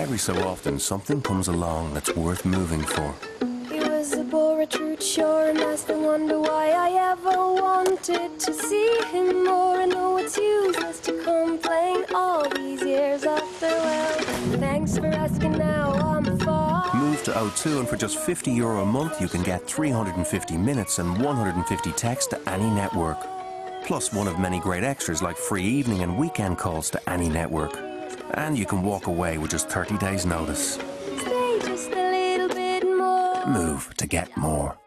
every so often something comes along that's worth moving for. He was a bore, a true sure, and I still wonder why I ever wanted to see him more. And know it's useless to complain all these years after. Well, thanks for asking. Now I'm far. Move to O2 and for just 50 euro a month you can get 350 minutes and 150 texts to any network. Plus one of many great extras like free evening and weekend calls to any network. And you can walk away with just 30 days notice. Stay just a little bit more. Move to get more.